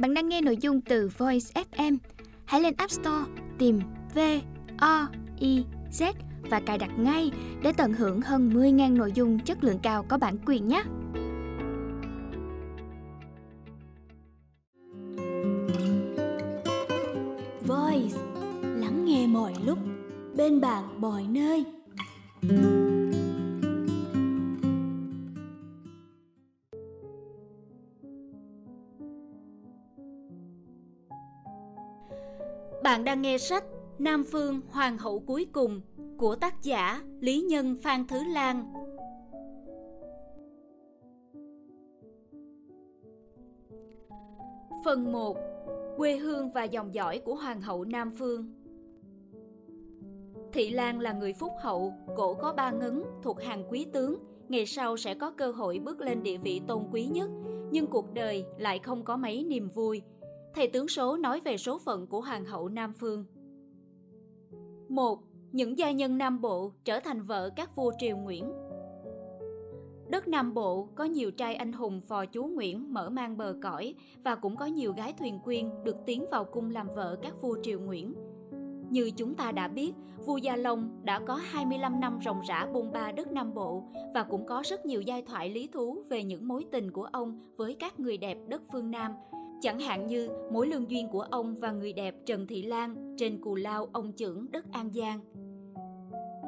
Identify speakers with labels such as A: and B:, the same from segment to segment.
A: Bạn đang nghe nội dung từ Voice FM. Hãy lên App Store, tìm V O I Z và cài đặt ngay để tận hưởng hơn 10.000 nội dung chất lượng cao có bản quyền nhé.
B: Nghe sách Nam Phương Hoàng hậu cuối cùng của tác giả Lý Nhân Phan Thứ Lan. Phần 1 Quê hương và dòng dõi của Hoàng hậu Nam Phương Thị Lan là người phúc hậu, cổ có ba ngấn, thuộc hàng quý tướng, ngày sau sẽ có cơ hội bước lên địa vị tôn quý nhất, nhưng cuộc đời lại không có mấy niềm vui. Thầy tướng số nói về số phận của Hoàng hậu Nam Phương. 1. Những gia nhân Nam Bộ trở thành vợ các vua triều Nguyễn Đất Nam Bộ có nhiều trai anh hùng phò chú Nguyễn mở mang bờ cõi và cũng có nhiều gái thuyền quyên được tiến vào cung làm vợ các vua triều Nguyễn. Như chúng ta đã biết, vua Gia Long đã có 25 năm ròng rã bôn ba đất Nam Bộ và cũng có rất nhiều giai thoại lý thú về những mối tình của ông với các người đẹp đất phương Nam, chẳng hạn như mối lương duyên của ông và người đẹp Trần Thị Lan trên cù lao ông trưởng đất An Giang.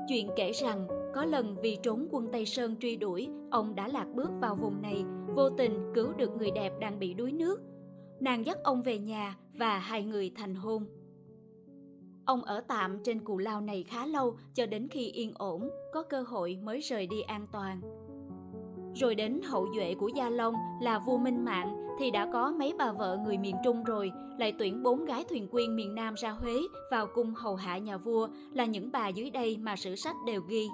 B: Chuyện kể rằng, có lần vì trốn quân Tây Sơn truy đuổi, ông đã lạc bước vào vùng này, vô tình cứu được người đẹp đang bị đuối nước. Nàng dắt ông về nhà và hai người thành hôn. Ông ở tạm trên cù lao này khá lâu cho đến khi yên ổn, có cơ hội mới rời đi an toàn. Rồi đến hậu duệ của Gia Long là vua Minh Mạng thì đã có mấy bà vợ người miền Trung rồi, lại tuyển bốn gái thuyền quyên miền Nam ra Huế vào cung hầu hạ nhà vua là những bà dưới đây mà sử sách đều ghi.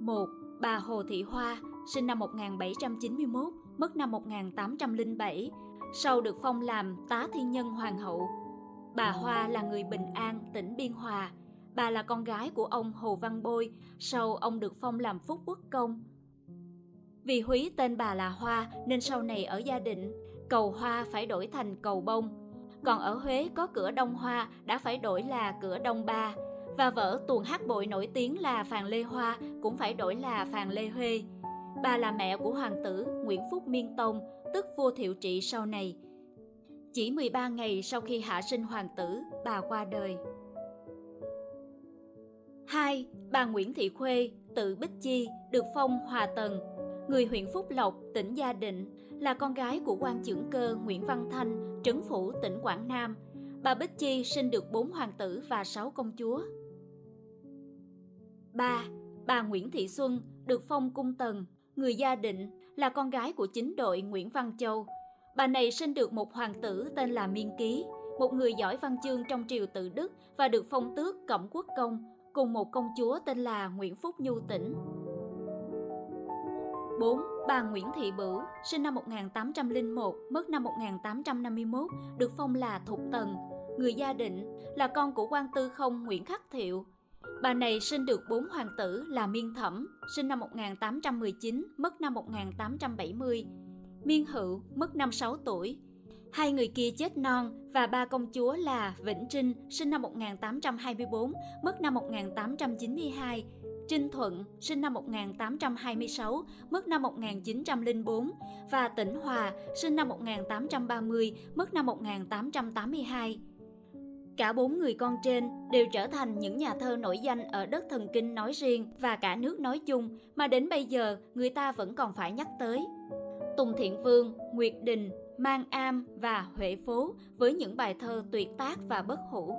B: 1. Bà Hồ Thị Hoa, sinh năm 1791, mất năm 1807, sau được phong làm tá thiên nhân hoàng hậu. Bà Hoa là người Bình An, tỉnh Biên Hòa. Bà là con gái của ông Hồ Văn Bôi, sau ông được phong làm phúc quốc công. Vì húy tên bà là Hoa nên sau này ở gia định, cầu Hoa phải đổi thành cầu bông. Còn ở Huế có cửa Đông Hoa đã phải đổi là cửa Đông Ba, và vở tuồng hát bội nổi tiếng là Phàn Lê Hoa cũng phải đổi là Phàn Lê Huê. Bà là mẹ của hoàng tử Nguyễn Phúc Miên Tông, tức vua Thiệu Trị sau này. Chỉ 13 ngày sau khi hạ sinh hoàng tử, bà qua đời. 2. Bà Nguyễn Thị Khuê, tự Bích Chi, được phong Hòa Tần, người huyện Phúc Lộc, tỉnh Gia Định, là con gái của quan trưởng cơ Nguyễn Văn Thanh, trấn phủ tỉnh Quảng Nam. Bà Bích Chi sinh được bốn hoàng tử và sáu công chúa. 3. Bà Nguyễn Thị Xuân được phong cung tần, người gia định, là con gái của chính đội Nguyễn Văn Châu. Bà này sinh được một hoàng tử tên là Miên Ký, một người giỏi văn chương trong triều tự Đức và được phong tước Cẩm Quốc Công, cùng một công chúa tên là Nguyễn Phúc Nhu Tĩnh. 4. Bà Nguyễn Thị Bửu, sinh năm 1801, mất năm 1851, được phong là Thục Tần, người gia định, là con của quan tư không Nguyễn Khắc Thiệu, Bà này sinh được bốn hoàng tử là Miên Thẩm, sinh năm 1819, mất năm 1870. Miên Hữu, mất năm 6 tuổi. Hai người kia chết non và ba công chúa là Vĩnh Trinh, sinh năm 1824, mất năm 1892. Trinh Thuận, sinh năm 1826, mất năm 1904 và Tĩnh Hòa, sinh năm 1830, mất năm 1882. Cả bốn người con trên đều trở thành những nhà thơ nổi danh ở đất thần kinh nói riêng và cả nước nói chung mà đến bây giờ người ta vẫn còn phải nhắc tới. Tùng Thiện Vương, Nguyệt Đình, Mang Am và Huệ Phố với những bài thơ tuyệt tác và bất hủ.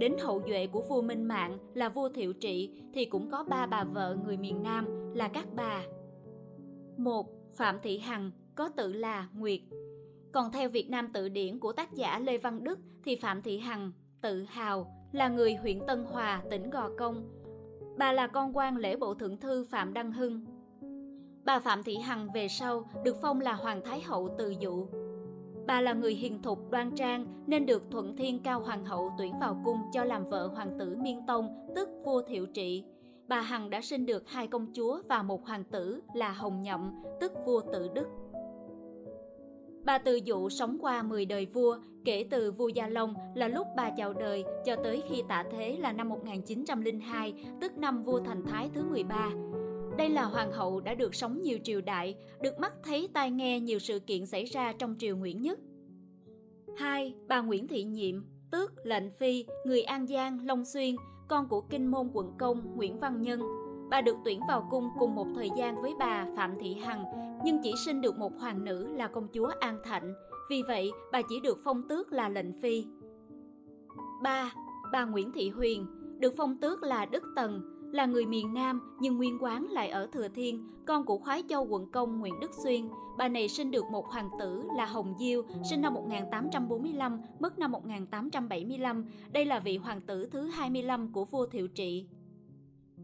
B: Đến hậu duệ của vua Minh Mạng là vua Thiệu Trị thì cũng có ba bà vợ người miền Nam là các bà. một Phạm Thị Hằng có tự là Nguyệt, còn theo Việt Nam tự điển của tác giả Lê Văn Đức thì Phạm Thị Hằng, tự hào, là người huyện Tân Hòa, tỉnh Gò Công. Bà là con quan lễ bộ thượng thư Phạm Đăng Hưng. Bà Phạm Thị Hằng về sau được phong là Hoàng Thái Hậu từ dụ. Bà là người hiền thục đoan trang nên được Thuận Thiên Cao Hoàng hậu tuyển vào cung cho làm vợ hoàng tử Miên Tông, tức vua Thiệu Trị. Bà Hằng đã sinh được hai công chúa và một hoàng tử là Hồng Nhậm, tức vua Tự Đức. Bà Từ Dụ sống qua 10 đời vua, kể từ vua Gia Long là lúc bà chào đời cho tới khi tạ thế là năm 1902, tức năm vua Thành Thái thứ 13. Đây là hoàng hậu đã được sống nhiều triều đại, được mắt thấy tai nghe nhiều sự kiện xảy ra trong triều Nguyễn nhất. 2. Bà Nguyễn Thị Nhiệm, tước lệnh phi, người An Giang, Long Xuyên, con của kinh môn quận công Nguyễn Văn Nhân. Bà được tuyển vào cung cùng một thời gian với bà Phạm Thị Hằng, nhưng chỉ sinh được một hoàng nữ là công chúa An Thạnh. Vì vậy, bà chỉ được phong tước là lệnh phi. 3. Bà Nguyễn Thị Huyền được phong tước là Đức Tần, là người miền Nam nhưng nguyên quán lại ở Thừa Thiên, con của khoái châu quận công Nguyễn Đức Xuyên. Bà này sinh được một hoàng tử là Hồng Diêu, sinh năm 1845, mất năm 1875. Đây là vị hoàng tử thứ 25 của vua Thiệu Trị.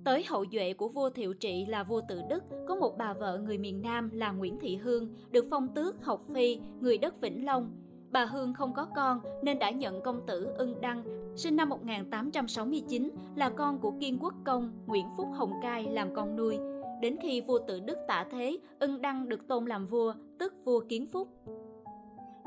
B: Tới hậu duệ của vua Thiệu Trị là vua Tự Đức, có một bà vợ người miền Nam là Nguyễn Thị Hương, được phong tước Học Phi, người đất Vĩnh Long. Bà Hương không có con nên đã nhận công tử Ưng Đăng, sinh năm 1869, là con của Kiên Quốc Công Nguyễn Phúc Hồng Cai làm con nuôi. Đến khi vua Tự Đức tả thế, Ưng Đăng được tôn làm vua, tức vua Kiến Phúc.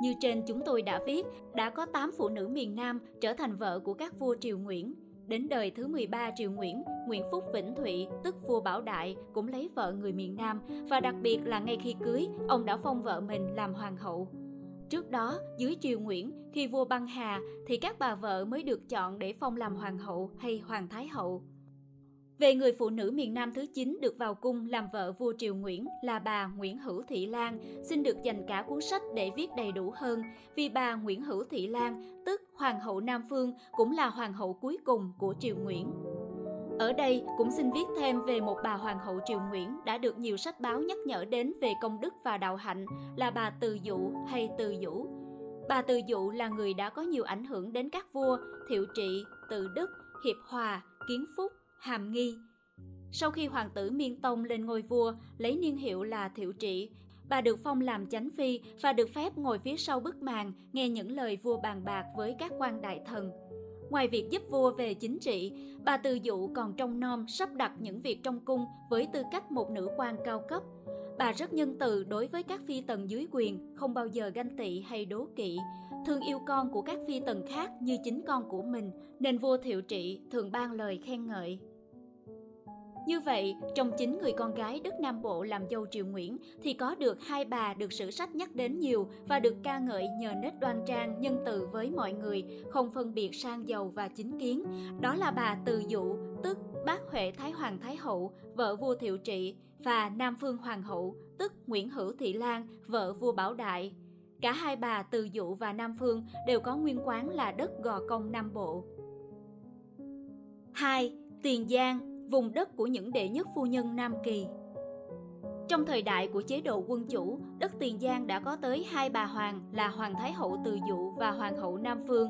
B: Như trên chúng tôi đã viết, đã có 8 phụ nữ miền Nam trở thành vợ của các vua triều Nguyễn. Đến đời thứ 13 triều Nguyễn, Nguyễn Phúc Vĩnh Thụy, tức vua Bảo Đại, cũng lấy vợ người miền Nam và đặc biệt là ngay khi cưới, ông đã phong vợ mình làm hoàng hậu. Trước đó, dưới triều Nguyễn, khi vua băng hà thì các bà vợ mới được chọn để phong làm hoàng hậu hay hoàng thái hậu. Về người phụ nữ miền Nam thứ 9 được vào cung làm vợ vua Triều Nguyễn là bà Nguyễn Hữu Thị Lan, xin được dành cả cuốn sách để viết đầy đủ hơn, vì bà Nguyễn Hữu Thị Lan, tức Hoàng hậu Nam Phương, cũng là hoàng hậu cuối cùng của Triều Nguyễn. Ở đây cũng xin viết thêm về một bà hoàng hậu Triều Nguyễn đã được nhiều sách báo nhắc nhở đến về công đức và đạo hạnh là bà Từ Dụ hay Từ Dũ. Bà Từ Dụ là người đã có nhiều ảnh hưởng đến các vua Thiệu Trị, Từ Đức, Hiệp Hòa, Kiến Phúc, Hàm Nghi. Sau khi hoàng tử Miên Tông lên ngôi vua, lấy niên hiệu là Thiệu Trị, bà được phong làm chánh phi và được phép ngồi phía sau bức màn nghe những lời vua bàn bạc với các quan đại thần. Ngoài việc giúp vua về chính trị, bà Từ Dụ còn trông nom sắp đặt những việc trong cung với tư cách một nữ quan cao cấp. Bà rất nhân từ đối với các phi tần dưới quyền, không bao giờ ganh tị hay đố kỵ. Thương yêu con của các phi tần khác như chính con của mình, nên vua Thiệu Trị thường ban lời khen ngợi. Như vậy, trong chín người con gái đất Nam Bộ làm dâu Triều Nguyễn thì có được hai bà được sử sách nhắc đến nhiều và được ca ngợi nhờ nết đoan trang, nhân từ với mọi người, không phân biệt sang giàu và chính kiến. Đó là bà Từ Dụ, tức bác Huệ Thái Hoàng Thái Hậu, vợ vua Thiệu Trị, và Nam Phương Hoàng Hậu, tức Nguyễn Hữu Thị Lan, vợ vua Bảo Đại. Cả hai bà Từ Dụ và Nam Phương đều có nguyên quán là đất Gò Công Nam Bộ. 2. Tiền Giang vùng đất của những đệ nhất phu nhân Nam Kỳ. Trong thời đại của chế độ quân chủ, đất Tiền Giang đã có tới hai bà hoàng là Hoàng Thái Hậu Từ Dụ và Hoàng hậu Nam Phương.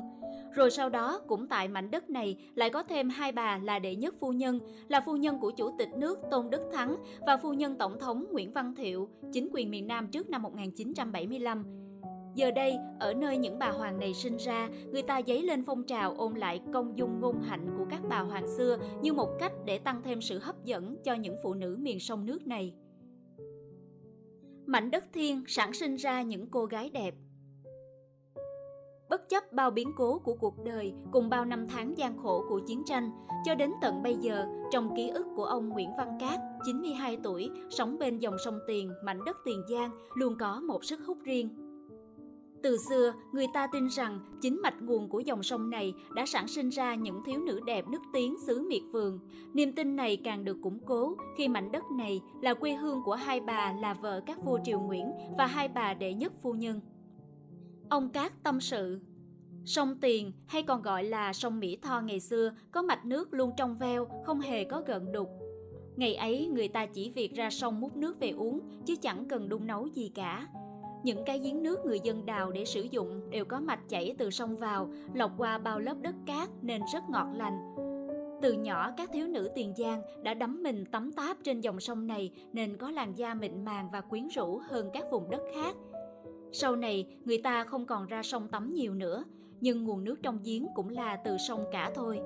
B: Rồi sau đó, cũng tại mảnh đất này lại có thêm hai bà là đệ nhất phu nhân, là phu nhân của Chủ tịch nước Tôn Đức Thắng và phu nhân Tổng thống Nguyễn Văn Thiệu, chính quyền miền Nam trước năm 1975 Giờ đây, ở nơi những bà hoàng này sinh ra, người ta dấy lên phong trào ôn lại công dung ngôn hạnh của các bà hoàng xưa như một cách để tăng thêm sự hấp dẫn cho những phụ nữ miền sông nước này. Mảnh đất thiên sản sinh ra những cô gái đẹp. Bất chấp bao biến cố của cuộc đời cùng bao năm tháng gian khổ của chiến tranh, cho đến tận bây giờ, trong ký ức của ông Nguyễn Văn Cát, 92 tuổi, sống bên dòng sông Tiền, mảnh đất Tiền Giang, luôn có một sức hút riêng từ xưa, người ta tin rằng chính mạch nguồn của dòng sông này đã sản sinh ra những thiếu nữ đẹp nước tiếng xứ miệt vườn. Niềm tin này càng được củng cố khi mảnh đất này là quê hương của hai bà là vợ các vua Triều Nguyễn và hai bà đệ nhất phu nhân. Ông Cát tâm sự Sông Tiền hay còn gọi là sông Mỹ Tho ngày xưa có mạch nước luôn trong veo, không hề có gợn đục. Ngày ấy người ta chỉ việc ra sông múc nước về uống chứ chẳng cần đun nấu gì cả những cái giếng nước người dân đào để sử dụng đều có mạch chảy từ sông vào, lọc qua bao lớp đất cát nên rất ngọt lành. Từ nhỏ các thiếu nữ Tiền Giang đã đắm mình tắm táp trên dòng sông này nên có làn da mịn màng và quyến rũ hơn các vùng đất khác. Sau này, người ta không còn ra sông tắm nhiều nữa, nhưng nguồn nước trong giếng cũng là từ sông cả thôi.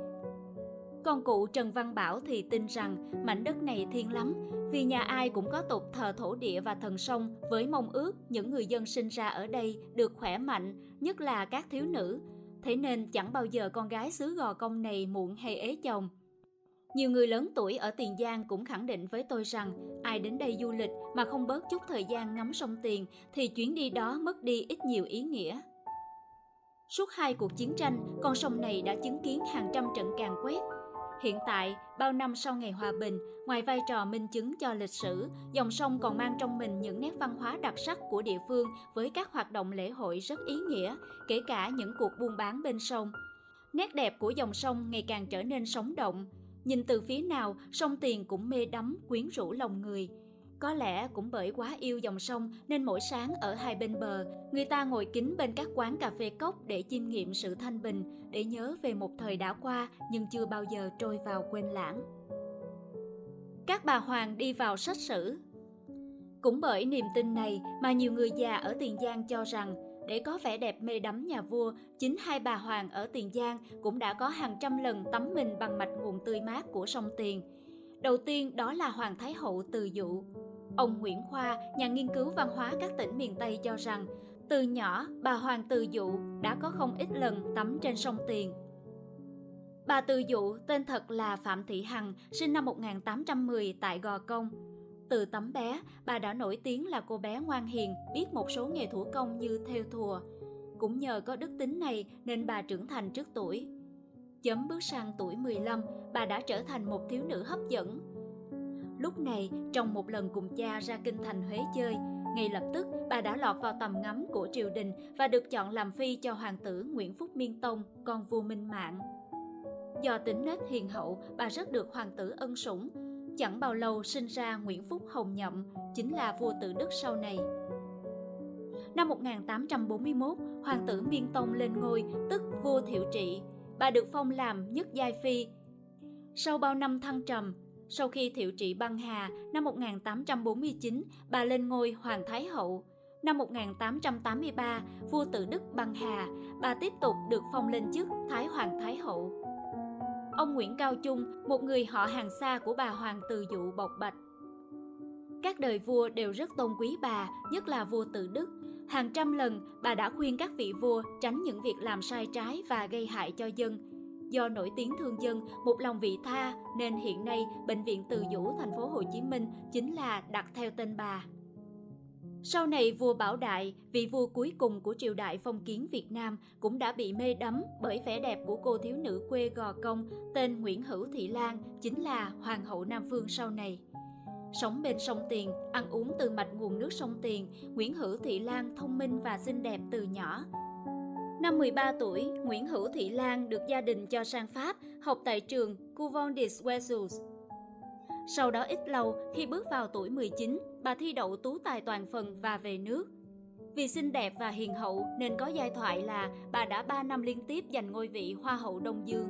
B: Con cụ Trần Văn Bảo thì tin rằng mảnh đất này thiêng lắm, vì nhà ai cũng có tục thờ thổ địa và thần sông với mong ước những người dân sinh ra ở đây được khỏe mạnh, nhất là các thiếu nữ. Thế nên chẳng bao giờ con gái xứ Gò Công này muộn hay ế chồng. Nhiều người lớn tuổi ở Tiền Giang cũng khẳng định với tôi rằng ai đến đây du lịch mà không bớt chút thời gian ngắm sông Tiền thì chuyến đi đó mất đi ít nhiều ý nghĩa. Suốt hai cuộc chiến tranh, con sông này đã chứng kiến hàng trăm trận càn quét. Hiện tại, bao năm sau ngày hòa bình, ngoài vai trò minh chứng cho lịch sử, dòng sông còn mang trong mình những nét văn hóa đặc sắc của địa phương với các hoạt động lễ hội rất ý nghĩa, kể cả những cuộc buôn bán bên sông. Nét đẹp của dòng sông ngày càng trở nên sống động, Nhìn từ phía nào, sông Tiền cũng mê đắm, quyến rũ lòng người. Có lẽ cũng bởi quá yêu dòng sông nên mỗi sáng ở hai bên bờ, người ta ngồi kín bên các quán cà phê cốc để chiêm nghiệm sự thanh bình, để nhớ về một thời đã qua nhưng chưa bao giờ trôi vào quên lãng. Các bà hoàng đi vào sách sử Cũng bởi niềm tin này mà nhiều người già ở Tiền Giang cho rằng để có vẻ đẹp mê đắm nhà vua, chính hai bà hoàng ở Tiền Giang cũng đã có hàng trăm lần tắm mình bằng mạch nguồn tươi mát của sông Tiền. Đầu tiên đó là Hoàng Thái Hậu Từ Dụ. Ông Nguyễn Khoa, nhà nghiên cứu văn hóa các tỉnh miền Tây cho rằng, từ nhỏ bà Hoàng Từ Dụ đã có không ít lần tắm trên sông Tiền. Bà Từ Dụ tên thật là Phạm Thị Hằng, sinh năm 1810 tại Gò Công. Từ tấm bé, bà đã nổi tiếng là cô bé ngoan hiền, biết một số nghề thủ công như thêu thùa. Cũng nhờ có đức tính này nên bà trưởng thành trước tuổi. Chấm bước sang tuổi 15, bà đã trở thành một thiếu nữ hấp dẫn. Lúc này, trong một lần cùng cha ra kinh thành Huế chơi, ngay lập tức bà đã lọt vào tầm ngắm của triều đình và được chọn làm phi cho hoàng tử Nguyễn Phúc Miên Tông, con vua Minh Mạng. Do tính nết hiền hậu, bà rất được hoàng tử ân sủng, Chẳng bao lâu sinh ra Nguyễn Phúc Hồng Nhậm, chính là vua tự Đức sau này. Năm 1841, hoàng tử Miên Tông lên ngôi, tức vua Thiệu Trị. Bà được phong làm nhất giai phi. Sau bao năm thăng trầm, sau khi Thiệu Trị băng hà, năm 1849, bà lên ngôi Hoàng Thái Hậu. Năm 1883, vua tự Đức băng hà, bà tiếp tục được phong lên chức Thái Hoàng Thái Hậu ông Nguyễn Cao Trung, một người họ hàng xa của bà Hoàng Từ Dụ bộc bạch. Các đời vua đều rất tôn quý bà, nhất là vua Tự Đức. Hàng trăm lần, bà đã khuyên các vị vua tránh những việc làm sai trái và gây hại cho dân. Do nổi tiếng thương dân, một lòng vị tha, nên hiện nay bệnh viện Từ Dũ thành phố Hồ Chí Minh chính là đặt theo tên bà. Sau này vua Bảo Đại, vị vua cuối cùng của triều đại phong kiến Việt Nam, cũng đã bị mê đắm bởi vẻ đẹp của cô thiếu nữ quê Gò Công tên Nguyễn Hữu Thị Lan, chính là Hoàng hậu Nam Phương sau này. Sống bên sông Tiền, ăn uống từ mạch nguồn nước sông Tiền, Nguyễn Hữu Thị Lan thông minh và xinh đẹp từ nhỏ. Năm 13 tuổi, Nguyễn Hữu Thị Lan được gia đình cho sang Pháp học tại trường Couvent des Oiseaux sau đó ít lâu, khi bước vào tuổi 19, bà thi đậu tú tài toàn phần và về nước. Vì xinh đẹp và hiền hậu nên có giai thoại là bà đã 3 năm liên tiếp giành ngôi vị Hoa hậu Đông Dương.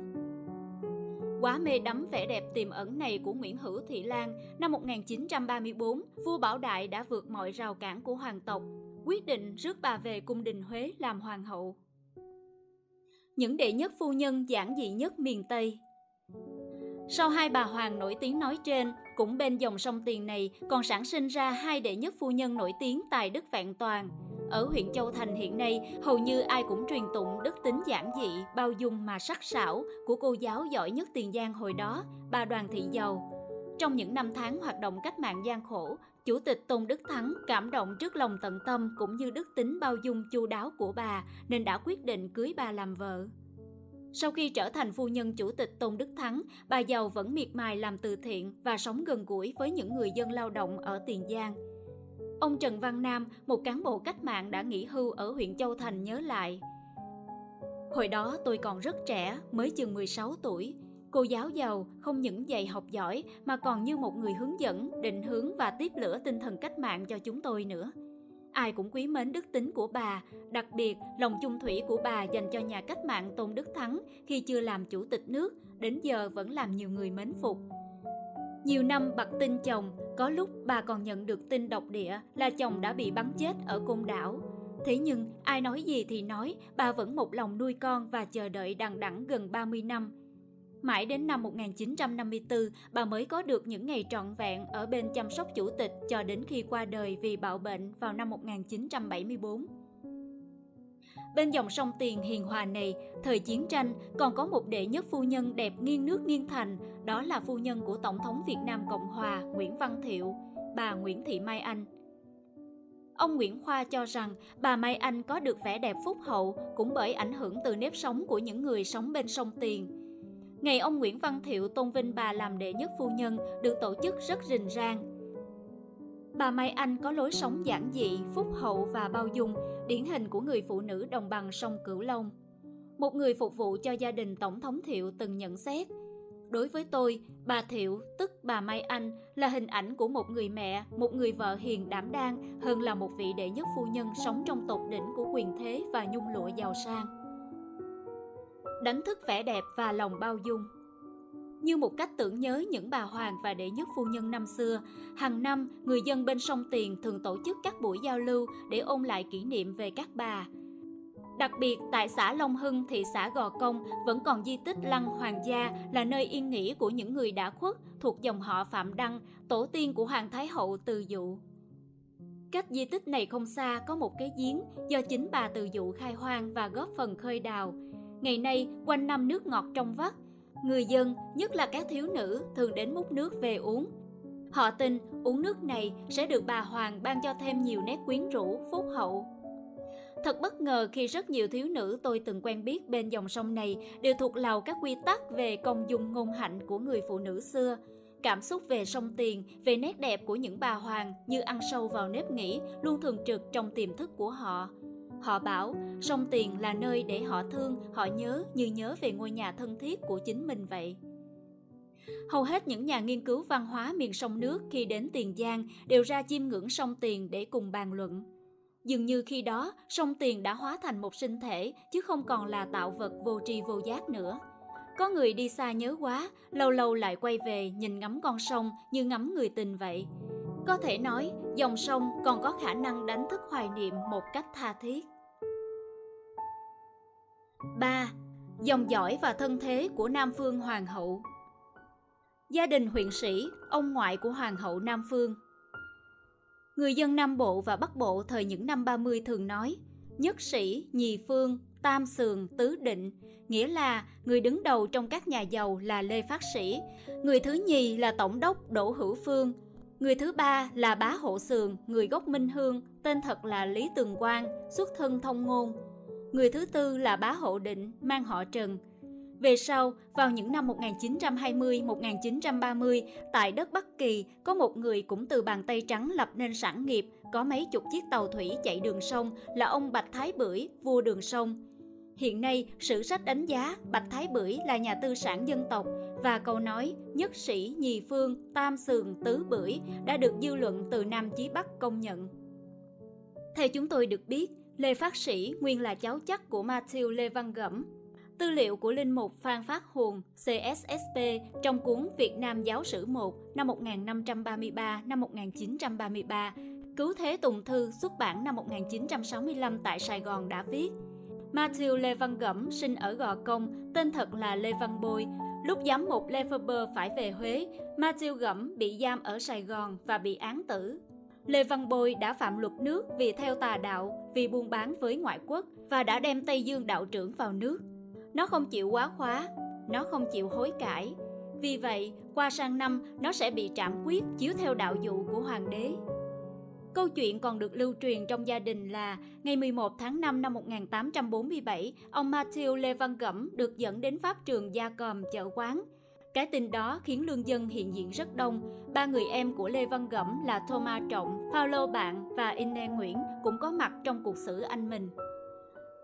B: Quá mê đắm vẻ đẹp tiềm ẩn này của Nguyễn Hữu Thị Lan, năm 1934, vua Bảo Đại đã vượt mọi rào cản của hoàng tộc, quyết định rước bà về cung đình Huế làm hoàng hậu. Những đệ nhất phu nhân giản dị nhất miền Tây sau hai bà hoàng nổi tiếng nói trên, cũng bên dòng sông Tiền này còn sản sinh ra hai đệ nhất phu nhân nổi tiếng tài đức vạn toàn. Ở huyện Châu Thành hiện nay, hầu như ai cũng truyền tụng đức tính giản dị, bao dung mà sắc sảo của cô giáo giỏi nhất Tiền Giang hồi đó, bà Đoàn Thị Dầu. Trong những năm tháng hoạt động cách mạng gian khổ, Chủ tịch Tôn Đức Thắng cảm động trước lòng tận tâm cũng như đức tính bao dung chu đáo của bà nên đã quyết định cưới bà làm vợ. Sau khi trở thành phu nhân chủ tịch Tôn Đức Thắng, bà giàu vẫn miệt mài làm từ thiện và sống gần gũi với những người dân lao động ở Tiền Giang. Ông Trần Văn Nam, một cán bộ cách mạng đã nghỉ hưu ở huyện Châu Thành nhớ lại. Hồi đó tôi còn rất trẻ, mới chừng 16 tuổi. Cô giáo giàu không những dạy học giỏi mà còn như một người hướng dẫn, định hướng và tiếp lửa tinh thần cách mạng cho chúng tôi nữa ai cũng quý mến đức tính của bà, đặc biệt lòng chung thủy của bà dành cho nhà cách mạng Tôn Đức Thắng khi chưa làm chủ tịch nước, đến giờ vẫn làm nhiều người mến phục. Nhiều năm bật tin chồng, có lúc bà còn nhận được tin độc địa là chồng đã bị bắn chết ở côn đảo. Thế nhưng, ai nói gì thì nói, bà vẫn một lòng nuôi con và chờ đợi đằng đẵng gần 30 năm. Mãi đến năm 1954, bà mới có được những ngày trọn vẹn ở bên chăm sóc chủ tịch cho đến khi qua đời vì bạo bệnh vào năm 1974. Bên dòng sông Tiền hiền hòa này, thời chiến tranh còn có một đệ nhất phu nhân đẹp nghiêng nước nghiêng thành, đó là phu nhân của Tổng thống Việt Nam Cộng Hòa Nguyễn Văn Thiệu, bà Nguyễn Thị Mai Anh. Ông Nguyễn Khoa cho rằng bà Mai Anh có được vẻ đẹp phúc hậu cũng bởi ảnh hưởng từ nếp sống của những người sống bên sông Tiền. Ngày ông Nguyễn Văn Thiệu tôn vinh bà làm đệ nhất phu nhân được tổ chức rất rình rang. Bà Mai Anh có lối sống giản dị, phúc hậu và bao dung, điển hình của người phụ nữ đồng bằng sông Cửu Long. Một người phục vụ cho gia đình Tổng thống Thiệu từng nhận xét – Đối với tôi, bà Thiệu, tức bà Mai Anh, là hình ảnh của một người mẹ, một người vợ hiền đảm đang hơn là một vị đệ nhất phu nhân sống trong tột đỉnh của quyền thế và nhung lụa giàu sang. Đánh thức vẻ đẹp và lòng bao dung như một cách tưởng nhớ những bà hoàng và đệ nhất phu nhân năm xưa, hàng năm người dân bên sông Tiền thường tổ chức các buổi giao lưu để ôn lại kỷ niệm về các bà, Đặc biệt tại xã Long Hưng, thị xã Gò Công vẫn còn di tích Lăng Hoàng gia là nơi yên nghỉ của những người đã khuất thuộc dòng họ Phạm Đăng, tổ tiên của Hoàng Thái Hậu Từ Dụ. Cách di tích này không xa có một cái giếng do chính bà Từ Dụ khai hoang và góp phần khơi đào. Ngày nay, quanh năm nước ngọt trong vắt, người dân, nhất là các thiếu nữ, thường đến múc nước về uống. Họ tin uống nước này sẽ được bà Hoàng ban cho thêm nhiều nét quyến rũ, phúc hậu, Thật bất ngờ khi rất nhiều thiếu nữ tôi từng quen biết bên dòng sông này đều thuộc lầu các quy tắc về công dung ngôn hạnh của người phụ nữ xưa. Cảm xúc về sông Tiền, về nét đẹp của những bà hoàng như ăn sâu vào nếp nghĩ luôn thường trực trong tiềm thức của họ. Họ bảo sông Tiền là nơi để họ thương, họ nhớ như nhớ về ngôi nhà thân thiết của chính mình vậy. Hầu hết những nhà nghiên cứu văn hóa miền sông nước khi đến Tiền Giang đều ra chiêm ngưỡng sông Tiền để cùng bàn luận. Dường như khi đó, sông Tiền đã hóa thành một sinh thể, chứ không còn là tạo vật vô tri vô giác nữa. Có người đi xa nhớ quá, lâu lâu lại quay về nhìn ngắm con sông như ngắm người tình vậy. Có thể nói, dòng sông còn có khả năng đánh thức hoài niệm một cách tha thiết. 3. Dòng dõi và thân thế của Nam Phương Hoàng hậu Gia đình huyện sĩ, ông ngoại của Hoàng hậu Nam Phương Người dân Nam Bộ và Bắc Bộ thời những năm 30 thường nói nhất sĩ, nhì phương, tam sườn, tứ định, nghĩa là người đứng đầu trong các nhà giàu là Lê Phát Sĩ, người thứ nhì là Tổng đốc Đỗ Hữu Phương, người thứ ba là Bá Hộ Sườn, người gốc Minh Hương, tên thật là Lý Tường Quang, xuất thân thông ngôn. Người thứ tư là Bá Hộ Định, mang họ Trần, về sau, vào những năm 1920-1930, tại đất Bắc Kỳ, có một người cũng từ bàn tay trắng lập nên sản nghiệp, có mấy chục chiếc tàu thủy chạy đường sông là ông Bạch Thái Bưởi, vua đường sông. Hiện nay, sử sách đánh giá Bạch Thái Bưởi là nhà tư sản dân tộc và câu nói nhất sĩ, nhì phương, tam sườn, tứ bưởi đã được dư luận từ Nam chí Bắc công nhận. Theo chúng tôi được biết, Lê Phát Sĩ nguyên là cháu chắc của Matthew Lê Văn Gẩm, Tư liệu của Linh Mục Phan Phát Hùng CSSP trong cuốn Việt Nam Giáo sử 1 năm 1533 năm 1933, Cứu Thế Tùng Thư xuất bản năm 1965 tại Sài Gòn đã viết Matthew Lê Văn Gẩm sinh ở Gò Công, tên thật là Lê Văn Bôi. Lúc giám mục Lefebvre phải về Huế, Matthew Gẩm bị giam ở Sài Gòn và bị án tử. Lê Văn Bôi đã phạm luật nước vì theo tà đạo, vì buôn bán với ngoại quốc và đã đem Tây Dương đạo trưởng vào nước. Nó không chịu quá khóa, nó không chịu hối cải. Vì vậy, qua sang năm, nó sẽ bị trảm quyết chiếu theo đạo dụ của hoàng đế. Câu chuyện còn được lưu truyền trong gia đình là ngày 11 tháng 5 năm 1847, ông Matthew Lê Văn Cẩm được dẫn đến pháp trường Gia Còm chợ quán. Cái tin đó khiến lương dân hiện diện rất đông. Ba người em của Lê Văn Gẫm là Thomas Trọng, Paulo Bạn và Inne Nguyễn cũng có mặt trong cuộc xử anh mình.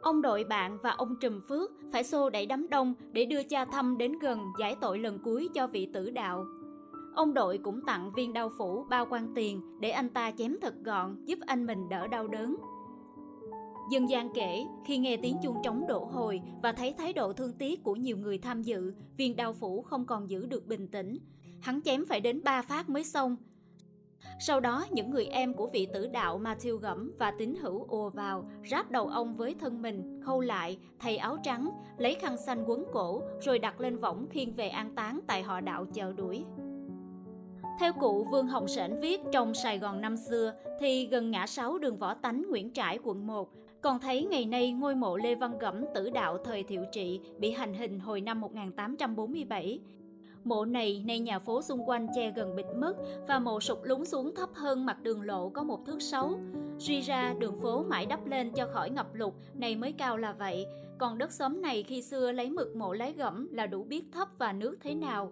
B: Ông đội bạn và ông Trùm Phước phải xô đẩy đám đông để đưa cha thăm đến gần giải tội lần cuối cho vị tử đạo. Ông đội cũng tặng viên đau phủ bao quan tiền để anh ta chém thật gọn giúp anh mình đỡ đau đớn. Dân gian kể, khi nghe tiếng chuông trống đổ hồi và thấy thái độ thương tiếc của nhiều người tham dự, viên đau phủ không còn giữ được bình tĩnh. Hắn chém phải đến ba phát mới xong. Sau đó, những người em của vị tử đạo Matthew Gẫm và tín hữu ùa vào, ráp đầu ông với thân mình, khâu lại, thay áo trắng, lấy khăn xanh quấn cổ, rồi đặt lên võng khiêng về an táng tại họ đạo chờ đuổi. Theo cụ Vương Hồng Sển viết trong Sài Gòn năm xưa, thì gần ngã sáu đường Võ Tánh Nguyễn Trãi quận 1, còn thấy ngày nay ngôi mộ Lê Văn Gẫm tử đạo thời thiệu trị bị hành hình hồi năm 1847. Mộ này nay nhà phố xung quanh che gần bịt mất và mộ sụp lún xuống thấp hơn mặt đường lộ có một thước sáu. Suy ra đường phố mãi đắp lên cho khỏi ngập lụt này mới cao là vậy, còn đất xóm này khi xưa lấy mực mộ lái gẫm là đủ biết thấp và nước thế nào.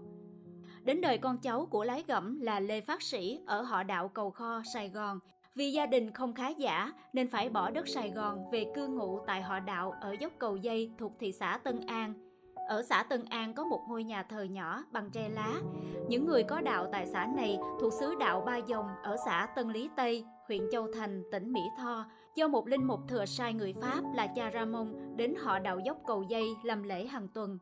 B: Đến đời con cháu của lái gẫm là Lê Phát Sĩ ở họ đạo Cầu Kho, Sài Gòn. Vì gia đình không khá giả nên phải bỏ đất Sài Gòn về cư ngụ tại họ đạo ở dốc cầu dây thuộc thị xã Tân An. Ở xã Tân An có một ngôi nhà thờ nhỏ bằng tre lá. Những người có đạo tại xã này thuộc xứ đạo Ba Dòng ở xã Tân Lý Tây, huyện Châu Thành, tỉnh Mỹ Tho, do một linh mục thừa sai người Pháp là cha Ramon đến họ đạo dốc cầu dây làm lễ hàng tuần.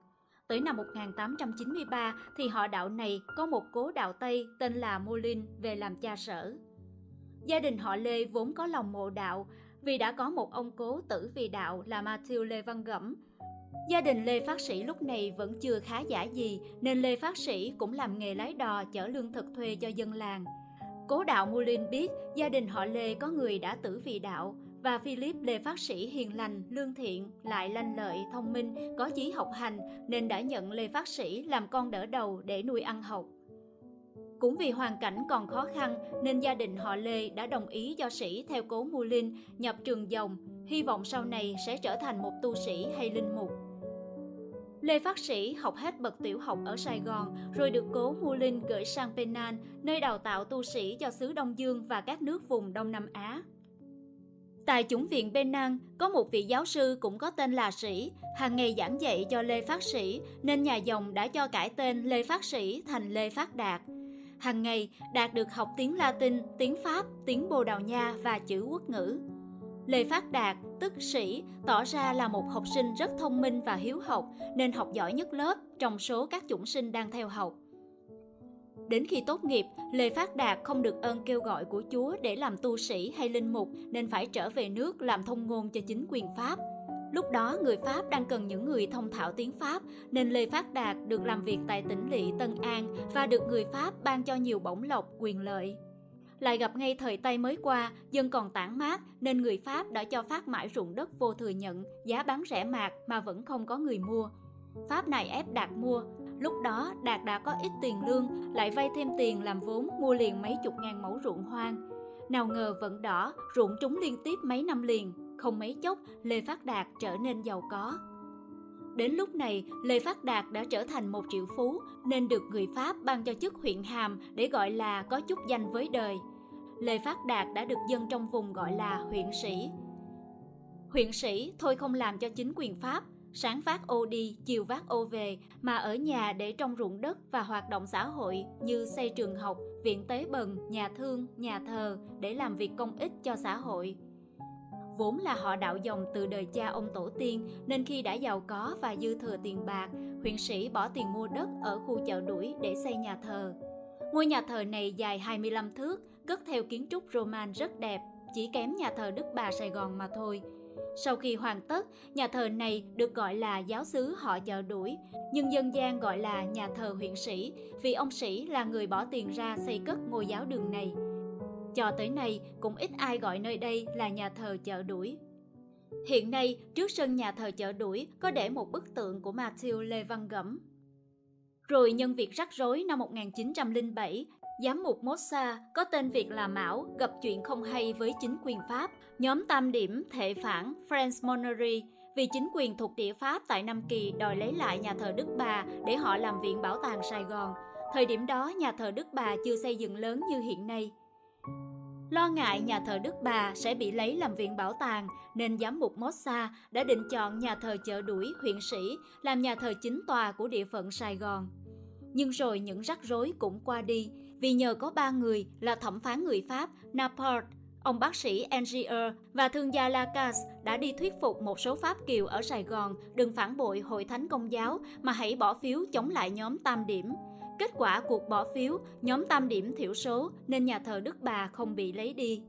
B: Tới năm 1893 thì họ đạo này có một cố đạo Tây tên là Molin về làm cha sở. Gia đình họ Lê vốn có lòng mộ đạo vì đã có một ông cố tử vì đạo là Matthew Lê Văn Gẫm. Gia đình Lê Phát Sĩ lúc này vẫn chưa khá giả gì nên Lê Phát Sĩ cũng làm nghề lái đò chở lương thực thuê cho dân làng. Cố đạo Mulin biết gia đình họ Lê có người đã tử vì đạo và Philip Lê Phát Sĩ hiền lành, lương thiện, lại lanh lợi, thông minh, có chí học hành nên đã nhận Lê Phát Sĩ làm con đỡ đầu để nuôi ăn học. Cũng vì hoàn cảnh còn khó khăn nên gia đình họ Lê đã đồng ý cho sĩ theo cố Mu Linh nhập trường dòng, hy vọng sau này sẽ trở thành một tu sĩ hay linh mục. Lê Phát Sĩ học hết bậc tiểu học ở Sài Gòn rồi được cố Mu Linh gửi sang Penang, nơi đào tạo tu sĩ cho xứ Đông Dương và các nước vùng Đông Nam Á. Tại chủng viện Penang có một vị giáo sư cũng có tên là Sĩ, hàng ngày giảng dạy cho Lê Phát Sĩ nên nhà dòng đã cho cải tên Lê Phát Sĩ thành Lê Phát Đạt. Hàng ngày, Đạt được học tiếng Latin, tiếng Pháp, tiếng Bồ Đào Nha và chữ quốc ngữ. Lê Phát Đạt, tức sĩ, tỏ ra là một học sinh rất thông minh và hiếu học nên học giỏi nhất lớp trong số các chủng sinh đang theo học. Đến khi tốt nghiệp, Lê Phát Đạt không được ơn kêu gọi của Chúa để làm tu sĩ hay linh mục nên phải trở về nước làm thông ngôn cho chính quyền Pháp. Lúc đó người Pháp đang cần những người thông thạo tiếng Pháp nên Lê Phát Đạt được làm việc tại tỉnh lỵ Tân An và được người Pháp ban cho nhiều bổng lộc quyền lợi. Lại gặp ngay thời Tây mới qua, dân còn tản mát nên người Pháp đã cho phát mãi ruộng đất vô thừa nhận, giá bán rẻ mạt mà vẫn không có người mua. Pháp này ép Đạt mua, Lúc đó Đạt đã có ít tiền lương, lại vay thêm tiền làm vốn mua liền mấy chục ngàn mẫu ruộng hoang. Nào ngờ vẫn đỏ, ruộng trúng liên tiếp mấy năm liền, không mấy chốc Lê Phát Đạt trở nên giàu có. Đến lúc này, Lê Phát Đạt đã trở thành một triệu phú nên được người Pháp ban cho chức huyện hàm để gọi là có chút danh với đời. Lê Phát Đạt đã được dân trong vùng gọi là huyện sĩ. Huyện sĩ thôi không làm cho chính quyền Pháp sáng vác ô đi, chiều vác ô về, mà ở nhà để trong ruộng đất và hoạt động xã hội như xây trường học, viện tế bần, nhà thương, nhà thờ để làm việc công ích cho xã hội. Vốn là họ đạo dòng từ đời cha ông tổ tiên nên khi đã giàu có và dư thừa tiền bạc, huyện sĩ bỏ tiền mua đất ở khu chợ đuổi để xây nhà thờ. Ngôi nhà thờ này dài 25 thước, cất theo kiến trúc Roman rất đẹp, chỉ kém nhà thờ Đức Bà Sài Gòn mà thôi – sau khi hoàn tất, nhà thờ này được gọi là giáo xứ họ chợ đuổi, nhưng dân gian gọi là nhà thờ huyện sĩ vì ông sĩ là người bỏ tiền ra xây cất ngôi giáo đường này. Cho tới nay, cũng ít ai gọi nơi đây là nhà thờ chợ đuổi. Hiện nay, trước sân nhà thờ chợ đuổi có để một bức tượng của Matthew Lê Văn Gẫm. Rồi nhân việc rắc rối năm 1907, Giám mục Mossa có tên Việt là Mão gặp chuyện không hay với chính quyền Pháp. Nhóm tam điểm thể phản France Monnery vì chính quyền thuộc địa Pháp tại Nam Kỳ đòi lấy lại nhà thờ Đức Bà để họ làm viện bảo tàng Sài Gòn. Thời điểm đó nhà thờ Đức Bà chưa xây dựng lớn như hiện nay. Lo ngại nhà thờ Đức Bà sẽ bị lấy làm viện bảo tàng nên giám mục Mossa đã định chọn nhà thờ chợ đuổi huyện sĩ làm nhà thờ chính tòa của địa phận Sài Gòn. Nhưng rồi những rắc rối cũng qua đi vì nhờ có ba người là thẩm phán người Pháp Naport, ông bác sĩ Angier và thương gia Lacasse đã đi thuyết phục một số Pháp Kiều ở Sài Gòn đừng phản bội hội thánh công giáo mà hãy bỏ phiếu chống lại nhóm tam điểm. Kết quả cuộc bỏ phiếu, nhóm tam điểm thiểu số nên nhà thờ Đức Bà không bị lấy đi.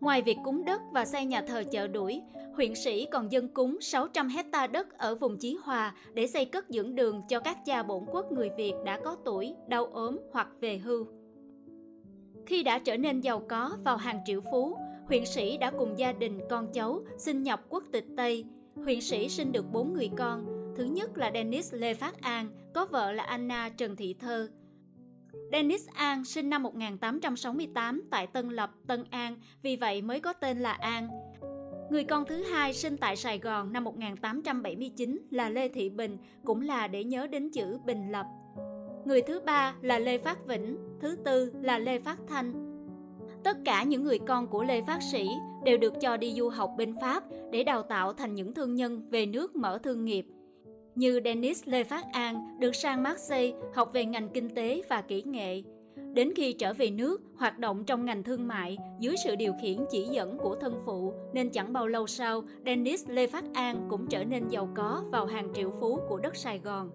B: Ngoài việc cúng đất và xây nhà thờ chợ đuổi, huyện sĩ còn dân cúng 600 hecta đất ở vùng Chí Hòa để xây cất dưỡng đường cho các cha bổn quốc người Việt đã có tuổi, đau ốm hoặc về hưu. Khi đã trở nên giàu có vào hàng triệu phú, huyện sĩ đã cùng gia đình con cháu xin nhập quốc tịch Tây. Huyện sĩ sinh được bốn người con. Thứ nhất là Dennis Lê Phát An, có vợ là Anna Trần Thị Thơ. Dennis An sinh năm 1868 tại Tân Lập, Tân An, vì vậy mới có tên là An. Người con thứ hai sinh tại Sài Gòn năm 1879 là Lê Thị Bình, cũng là để nhớ đến chữ Bình Lập. Người thứ ba là Lê Phát Vĩnh, thứ tư là Lê Phát Thanh. Tất cả những người con của Lê Phát Sĩ đều được cho đi du học bên Pháp để đào tạo thành những thương nhân về nước mở thương nghiệp. Như Dennis Lê Phát An được sang Marseille học về ngành kinh tế và kỹ nghệ. Đến khi trở về nước, hoạt động trong ngành thương mại dưới sự điều khiển chỉ dẫn của thân phụ nên chẳng bao lâu sau, Dennis Lê Phát An cũng trở nên giàu có vào hàng triệu phú của đất Sài Gòn.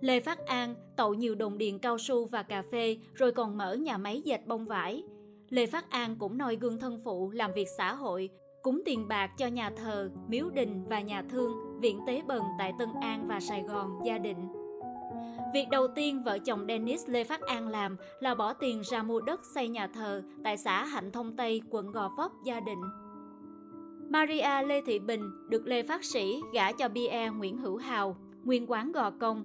B: Lê Phát An tậu nhiều đồng điền cao su và cà phê rồi còn mở nhà máy dệt bông vải. Lê Phát An cũng noi gương thân phụ làm việc xã hội, cúng tiền bạc cho nhà thờ, miếu đình và nhà thương, viện tế bần tại Tân An và Sài Gòn, gia định. Việc đầu tiên vợ chồng Dennis Lê Phát An làm là bỏ tiền ra mua đất xây nhà thờ tại xã Hạnh Thông Tây, quận Gò Vấp, Gia Định. Maria Lê Thị Bình được Lê Phát Sĩ gả cho Pierre Nguyễn Hữu Hào, nguyên quán Gò Công.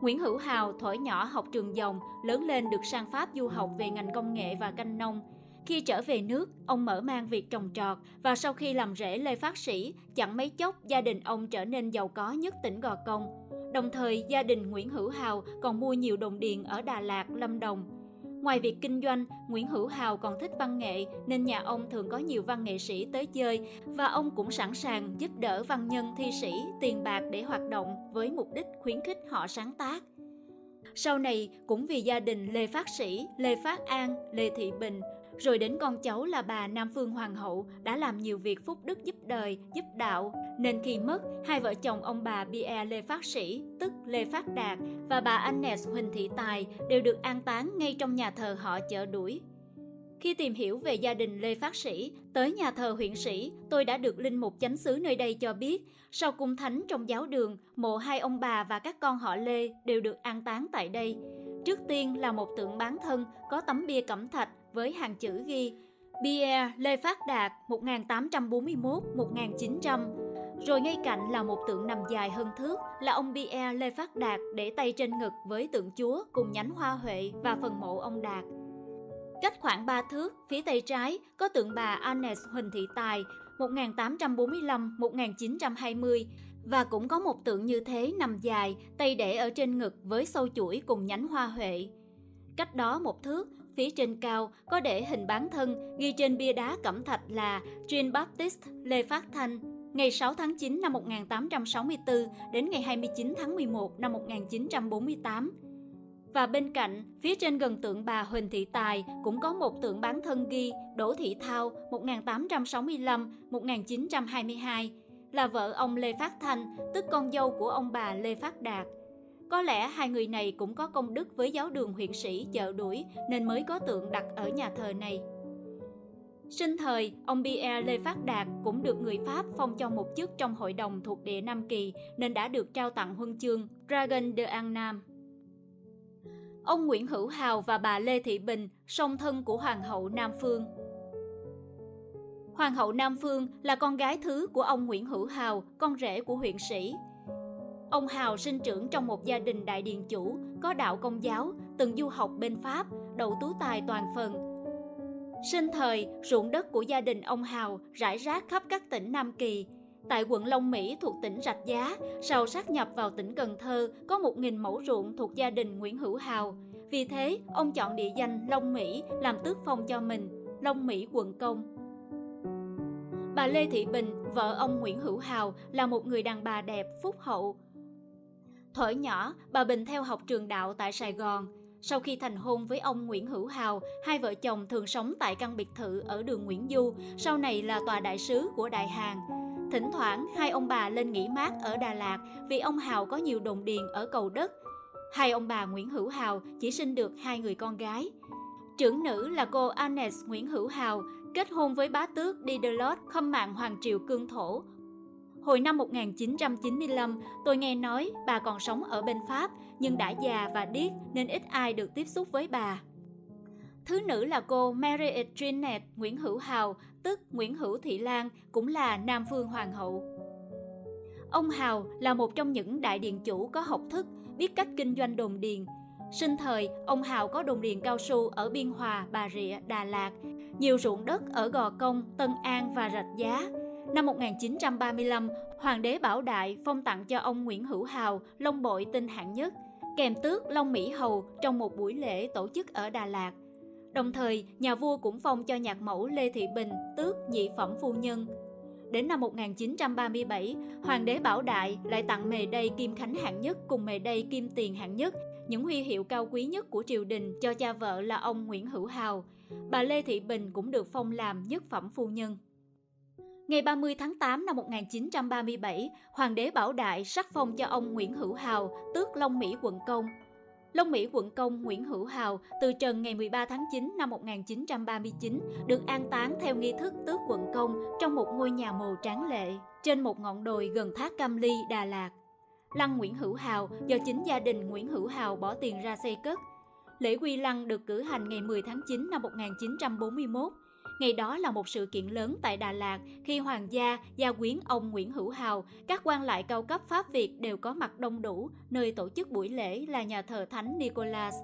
B: Nguyễn Hữu Hào thổi nhỏ học trường dòng, lớn lên được sang Pháp du học về ngành công nghệ và canh nông. Khi trở về nước, ông mở mang việc trồng trọt và sau khi làm rễ Lê Phát Sĩ, chẳng mấy chốc gia đình ông trở nên giàu có nhất tỉnh Gò Công. Đồng thời, gia đình Nguyễn Hữu Hào còn mua nhiều đồng điền ở Đà Lạt, Lâm Đồng. Ngoài việc kinh doanh, Nguyễn Hữu Hào còn thích văn nghệ nên nhà ông thường có nhiều văn nghệ sĩ tới chơi và ông cũng sẵn sàng giúp đỡ văn nhân thi sĩ tiền bạc để hoạt động với mục đích khuyến khích họ sáng tác. Sau này, cũng vì gia đình Lê Phát Sĩ, Lê Phát An, Lê Thị Bình, rồi đến con cháu là bà Nam Phương Hoàng hậu đã làm nhiều việc phúc đức giúp đời, giúp đạo, nên khi mất, hai vợ chồng ông bà Pierre Lê Phát Sĩ, tức Lê Phát Đạt, và bà Agnes Huỳnh Thị Tài đều được an táng ngay trong nhà thờ họ chợ đuổi. Khi tìm hiểu về gia đình Lê Phát Sĩ, tới nhà thờ huyện sĩ, tôi đã được linh mục chánh xứ nơi đây cho biết, sau cung thánh trong giáo đường, mộ hai ông bà và các con họ Lê đều được an táng tại đây. Trước tiên là một tượng bán thân có tấm bia cẩm thạch với hàng chữ ghi Pierre Lê Phát Đạt 1841-1900 rồi ngay cạnh là một tượng nằm dài hơn thước là ông Pierre Lê Phát Đạt để tay trên ngực với tượng chúa cùng nhánh hoa huệ và phần mộ ông Đạt. Cách khoảng 3 thước, phía tây trái có tượng bà Agnes Huỳnh Thị Tài 1845-1920 và cũng có một tượng như thế nằm dài, tay để ở trên ngực với sâu chuỗi cùng nhánh hoa huệ. Cách đó một thước, phía trên cao có để hình bán thân ghi trên bia đá cẩm thạch là Jean Baptiste Lê Phát Thanh ngày 6 tháng 9 năm 1864 đến ngày 29 tháng 11 năm 1948. Và bên cạnh, phía trên gần tượng bà Huỳnh Thị Tài cũng có một tượng bán thân ghi Đỗ Thị Thao 1865-1922 là vợ ông Lê Phát Thanh, tức con dâu của ông bà Lê Phát Đạt. Có lẽ hai người này cũng có công đức với giáo đường huyện sĩ chợ đuổi nên mới có tượng đặt ở nhà thờ này. Sinh thời, ông Pierre Lê Phát Đạt cũng được người Pháp phong cho một chức trong hội đồng thuộc địa Nam Kỳ nên đã được trao tặng huân chương Dragon de An Nam. Ông Nguyễn Hữu Hào và bà Lê Thị Bình, song thân của Hoàng hậu Nam Phương. Hoàng hậu Nam Phương là con gái thứ của ông Nguyễn Hữu Hào, con rể của huyện sĩ. Ông Hào sinh trưởng trong một gia đình đại điền chủ, có đạo công giáo, từng du học bên Pháp, đậu tú tài toàn phần. Sinh thời, ruộng đất của gia đình ông Hào rải rác khắp các tỉnh Nam Kỳ. Tại quận Long Mỹ thuộc tỉnh Rạch Giá, sau sát nhập vào tỉnh Cần Thơ, có 1.000 mẫu ruộng thuộc gia đình Nguyễn Hữu Hào. Vì thế, ông chọn địa danh Long Mỹ làm tước phong cho mình, Long Mỹ quận công. Bà Lê Thị Bình, vợ ông Nguyễn Hữu Hào, là một người đàn bà đẹp, phúc hậu. Thổi nhỏ, bà Bình theo học trường đạo tại Sài Gòn. Sau khi thành hôn với ông Nguyễn Hữu Hào, hai vợ chồng thường sống tại căn biệt thự ở đường Nguyễn Du, sau này là tòa đại sứ của Đại Hàn. Thỉnh thoảng, hai ông bà lên nghỉ mát ở Đà Lạt vì ông Hào có nhiều đồng điền ở cầu đất. Hai ông bà Nguyễn Hữu Hào chỉ sinh được hai người con gái. Trưởng nữ là cô Agnes Nguyễn Hữu Hào kết hôn với bá tước Didelot khâm mạng Hoàng Triều Cương Thổ. Hồi năm 1995, tôi nghe nói bà còn sống ở bên Pháp nhưng đã già và điếc nên ít ai được tiếp xúc với bà. Thứ nữ là cô Mary Edrinet Nguyễn Hữu Hào, tức Nguyễn Hữu Thị Lan, cũng là Nam Phương Hoàng hậu. Ông Hào là một trong những đại điện chủ có học thức, biết cách kinh doanh đồn điền. Sinh thời, ông Hào có đồn điền cao su ở Biên Hòa, Bà Rịa, Đà Lạt, nhiều ruộng đất ở Gò Công, Tân An và Rạch Giá. Năm 1935, Hoàng đế Bảo Đại phong tặng cho ông Nguyễn Hữu Hào Long Bội tinh hạng nhất, kèm tước Long Mỹ Hầu trong một buổi lễ tổ chức ở Đà Lạt. Đồng thời, nhà vua cũng phong cho nhạc mẫu Lê Thị Bình tước nhị phẩm phu nhân. Đến năm 1937, Hoàng đế Bảo Đại lại tặng mề đây Kim Khánh hạng nhất cùng mề đây Kim Tiền hạng nhất, những huy hiệu cao quý nhất của triều đình cho cha vợ là ông Nguyễn Hữu Hào. Bà Lê Thị Bình cũng được phong làm nhất phẩm phu nhân. Ngày 30 tháng 8 năm 1937, Hoàng đế Bảo Đại sắc phong cho ông Nguyễn Hữu Hào tước Long Mỹ quận công, Long Mỹ quận công Nguyễn Hữu Hào từ trần ngày 13 tháng 9 năm 1939 được an táng theo nghi thức tước quận công trong một ngôi nhà mồ tráng lệ trên một ngọn đồi gần thác Cam Ly, Đà Lạt. Lăng Nguyễn Hữu Hào do chính gia đình Nguyễn Hữu Hào bỏ tiền ra xây cất. Lễ quy lăng được cử hành ngày 10 tháng 9 năm 1941 Ngày đó là một sự kiện lớn tại Đà Lạt khi hoàng gia, gia quyến ông Nguyễn Hữu Hào, các quan lại cao cấp Pháp Việt đều có mặt đông đủ, nơi tổ chức buổi lễ là nhà thờ Thánh Nicholas.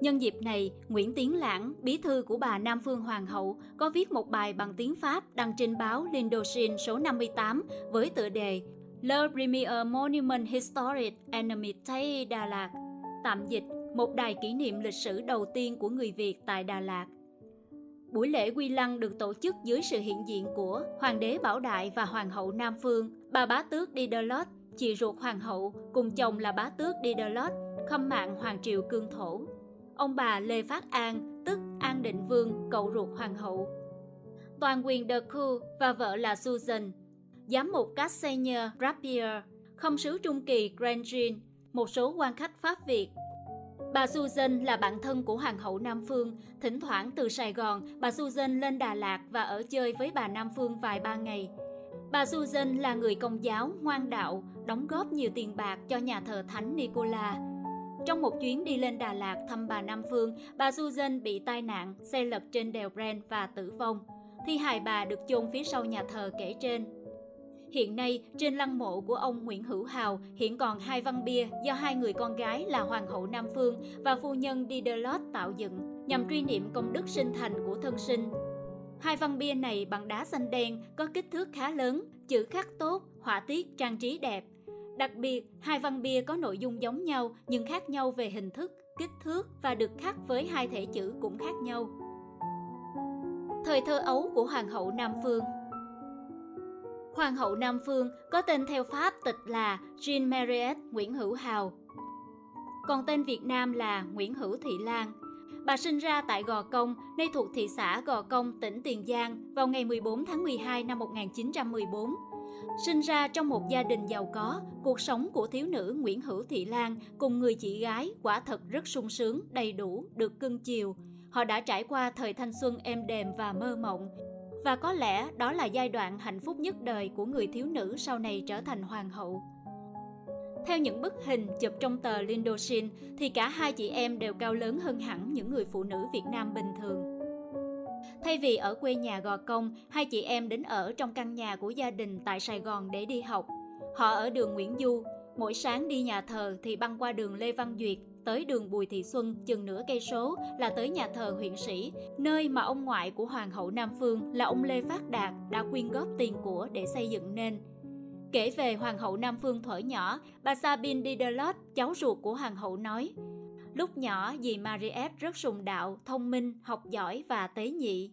B: Nhân dịp này, Nguyễn Tiến Lãng, bí thư của bà Nam Phương Hoàng hậu, có viết một bài bằng tiếng Pháp đăng trên báo L'Indochine số 58 với tựa đề Le Premier Monument Historique Enamité Đà Lạt, tạm dịch một đài kỷ niệm lịch sử đầu tiên của người Việt tại Đà Lạt. Buổi lễ quy lăng được tổ chức dưới sự hiện diện của Hoàng đế Bảo Đại và Hoàng hậu Nam Phương, bà bá tước Didelot, chị ruột Hoàng hậu, cùng chồng là bá tước Didelot, khâm mạng Hoàng triều cương thổ. Ông bà Lê Phát An, tức An Định Vương, cậu ruột Hoàng hậu. Toàn quyền de Khu và vợ là Susan, giám mục Casseigne Rapier, không sứ Trung Kỳ Grandjean, một số quan khách Pháp Việt Bà Susan là bạn thân của Hoàng hậu Nam Phương. Thỉnh thoảng từ Sài Gòn, bà Susan lên Đà Lạt và ở chơi với bà Nam Phương vài ba ngày. Bà Susan là người công giáo, ngoan đạo, đóng góp nhiều tiền bạc cho nhà thờ Thánh Nicola. Trong một chuyến đi lên Đà Lạt thăm bà Nam Phương, bà Susan bị tai nạn, xe lật trên đèo Brent và tử vong. Thi hài bà được chôn phía sau nhà thờ kể trên. Hiện nay, trên lăng mộ của ông Nguyễn Hữu Hào hiện còn hai văn bia do hai người con gái là Hoàng hậu Nam Phương và phu nhân Didelot tạo dựng nhằm truy niệm công đức sinh thành của thân sinh. Hai văn bia này bằng đá xanh đen có kích thước khá lớn, chữ khắc tốt, họa tiết trang trí đẹp. Đặc biệt, hai văn bia có nội dung giống nhau nhưng khác nhau về hình thức, kích thước và được khắc với hai thể chữ cũng khác nhau. Thời thơ ấu của Hoàng hậu Nam Phương Hoàng hậu Nam Phương có tên theo Pháp tịch là Jean Mariette Nguyễn Hữu Hào. Còn tên Việt Nam là Nguyễn Hữu Thị Lan. Bà sinh ra tại Gò Công, nơi thuộc thị xã Gò Công, tỉnh Tiền Giang vào ngày 14 tháng 12 năm 1914. Sinh ra trong một gia đình giàu có, cuộc sống của thiếu nữ Nguyễn Hữu Thị Lan cùng người chị gái quả thật rất sung sướng, đầy đủ, được cưng chiều. Họ đã trải qua thời thanh xuân êm đềm và mơ mộng, và có lẽ đó là giai đoạn hạnh phúc nhất đời của người thiếu nữ sau này trở thành hoàng hậu. Theo những bức hình chụp trong tờ Lindosin thì cả hai chị em đều cao lớn hơn hẳn những người phụ nữ Việt Nam bình thường. Thay vì ở quê nhà Gò Công, hai chị em đến ở trong căn nhà của gia đình tại Sài Gòn để đi học. Họ ở đường Nguyễn Du, mỗi sáng đi nhà thờ thì băng qua đường Lê Văn Duyệt, tới đường Bùi Thị Xuân chừng nửa cây số là tới nhà thờ huyện sĩ, nơi mà ông ngoại của Hoàng hậu Nam Phương là ông Lê Phát Đạt đã quyên góp tiền của để xây dựng nên. Kể về Hoàng hậu Nam Phương thuở nhỏ, bà Sabine Didelot, cháu ruột của Hoàng hậu nói, Lúc nhỏ, dì Mariette rất sùng đạo, thông minh, học giỏi và tế nhị.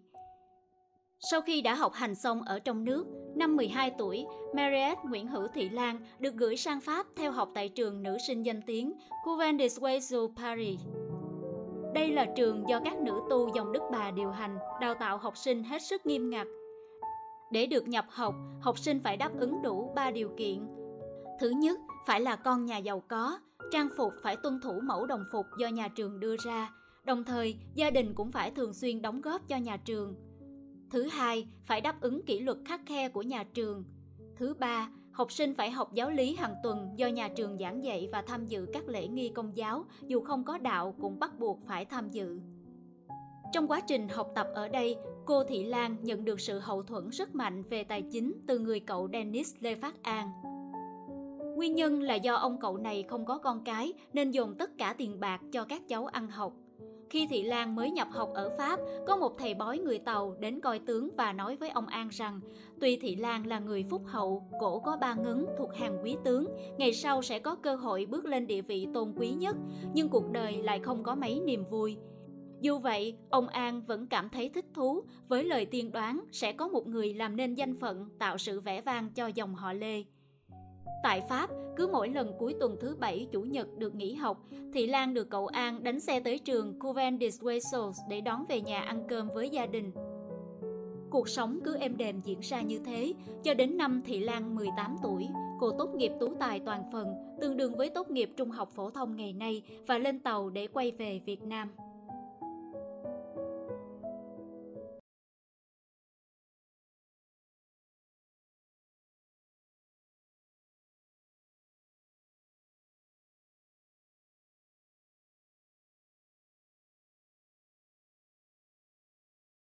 B: Sau khi đã học hành xong ở trong nước, năm 12 tuổi, Mariette Nguyễn Hữu Thị Lan được gửi sang Pháp theo học tại trường nữ sinh danh tiếng Couvent des Oiseaux Paris. Đây là trường do các nữ tu dòng Đức Bà điều hành, đào tạo học sinh hết sức nghiêm ngặt. Để được nhập học, học sinh phải đáp ứng đủ 3 điều kiện. Thứ nhất, phải là con nhà giàu có, trang phục phải tuân thủ mẫu đồng phục do nhà trường đưa ra, đồng thời gia đình cũng phải thường xuyên đóng góp cho nhà trường. Thứ hai, phải đáp ứng kỷ luật khắc khe của nhà trường. Thứ ba, học sinh phải học giáo lý hàng tuần do nhà trường giảng dạy và tham dự các lễ nghi công giáo, dù không có đạo cũng bắt buộc phải tham dự. Trong quá trình học tập ở đây, cô Thị Lan nhận được sự hậu thuẫn rất mạnh về tài chính từ người cậu Dennis Lê Phát An. Nguyên nhân là do ông cậu này không có con cái nên dồn tất cả tiền bạc cho các cháu ăn học. Khi Thị Lan mới nhập học ở Pháp, có một thầy bói người Tàu đến coi tướng và nói với ông An rằng tuy Thị Lan là người phúc hậu, cổ có ba ngấn thuộc hàng quý tướng, ngày sau sẽ có cơ hội bước lên địa vị tôn quý nhất, nhưng cuộc đời lại không có mấy niềm vui. Dù vậy, ông An vẫn cảm thấy thích thú với lời tiên đoán sẽ có một người làm nên danh phận tạo sự vẻ vang cho dòng họ Lê. Tại Pháp, cứ mỗi lần cuối tuần thứ bảy chủ nhật được nghỉ học, Thị Lan được cậu An đánh xe tới trường Couvent des Wessels để đón về nhà ăn cơm với gia đình. Cuộc sống cứ êm đềm diễn ra như thế, cho đến năm Thị Lan 18 tuổi, cô tốt nghiệp tú tài toàn phần, tương đương với tốt nghiệp trung học phổ thông ngày nay và lên tàu để quay về Việt Nam.